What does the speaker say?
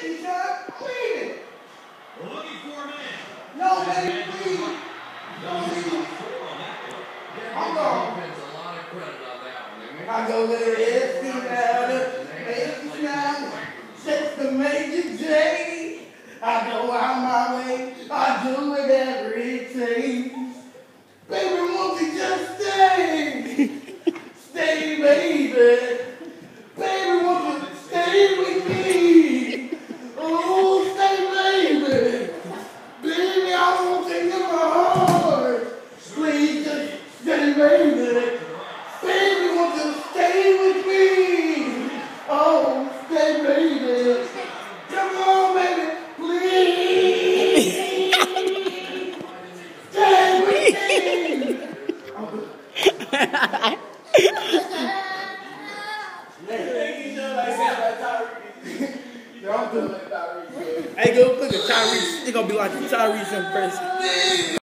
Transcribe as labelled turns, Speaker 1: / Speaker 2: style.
Speaker 1: 50, son. Clean.
Speaker 2: Looking for a man.
Speaker 1: No, baby, please. No, please. I'm gone.
Speaker 3: a lot of credit on that one.
Speaker 1: I go with the FC now, the FC now. The major J. I go out my way. I do it takes. Baby, won't you just stay? stay, baby. Baby, won't you stay with me? Baby, won't you stay with me? Oh, stay, baby. Come on, baby, please. Stay with me. Hey, go look at Tyrese. It's gonna be like Tyrese in person.